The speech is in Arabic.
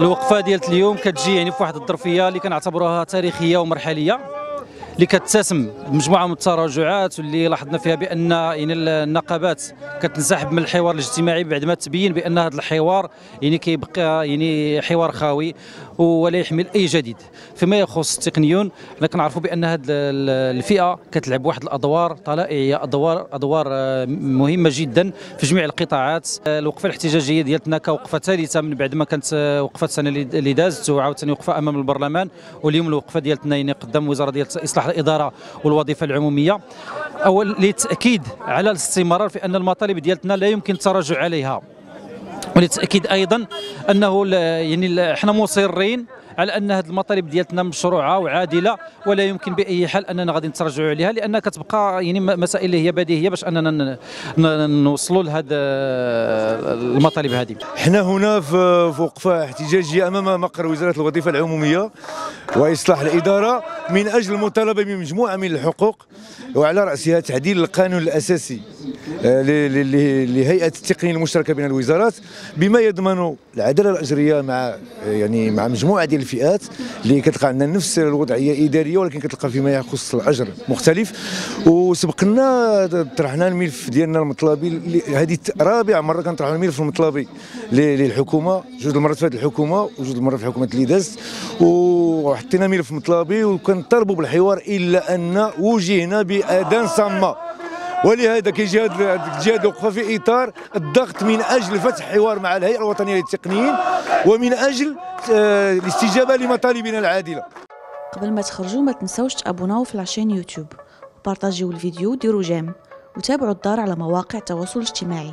الوقفة ديال اليوم كتجي يعني في واحد الظرفية اللي كنعتبروها تاريخية ومرحلية. اللي كتسم بمجموعه من التراجعات واللي لاحظنا فيها بأن يعني النقابات كتنسحب من الحوار الاجتماعي بعد ما تبين بأن هذا الحوار يعني كيبقى يعني حوار خاوي ولا يحمل أي جديد. فيما يخص التقنيون حنا كنعرفوا بأن هذه الفئة كتلعب واحد الأدوار طلائعية ادوار أدوار مهمة جدا في جميع القطاعات. الوقفة الاحتجاجية ديالتنا كوقفه ثالثة من بعد ما كانت وقفة السنة اللي دازت وعاوتاني وقفة أمام البرلمان. واليوم الوقفة ديالتنا يعني قدام وزارة ديال إصلاح الإدارة والوظيفة العمومية. أول للتاكيد على الاستمرار في أن المطالب ديالتنا لا يمكن التراجع عليها. وللتأكيد أيضا أنه يعني إحنا مصرين على أن هذه المطالب ديالتنا مشروعة وعادلة ولا يمكن بأي حال أننا غادي نتراجعوا عليها لأن كتبقى يعني مسائل اللي هي بديهية باش أننا نوصلوا لهذه المطالب هذه. إحنا هنا في وقفة احتجاجية أمام مقر وزارة الوظيفة العمومية وإصلاح الإدارة من أجل المطالبة بمجموعة من الحقوق وعلى رأسها تعديل القانون الأساسي آه، لهيئة التقنية المشتركة بين الوزارات. بما يضمن العدالة الأجرية مع يعني مع مجموعة ديال الفئات اللي كتلقى عندنا نفس الوضعية الاداريه ولكن كتلقى فيما يخص الأجر مختلف. وسبق لنا طرحنا الملف ديالنا المطلبي هذه رابع مرة كنطرحوا الملف المطلبي للحكومة جوج المرات في هذه الحكومة وجوج المرات في حكومة اللي دازت وحطينا ملف مطلبي وكنطالبوا بالحوار إلا أن وجهنا بأذان صامة. ولهذا كيجي هذا الجهاد الوقفه في إطار الضغط من أجل فتح حوار مع الهيئة الوطنية للتقنيين ومن أجل آه، الاستجابة لمطالبنا العادلة. قبل ما تخرجوا ما تنسوش تابوناو في العشان يوتيوب. وبارطاجيو الفيديو وديروا جيم. وتابعوا الدار على مواقع التواصل الاجتماعي.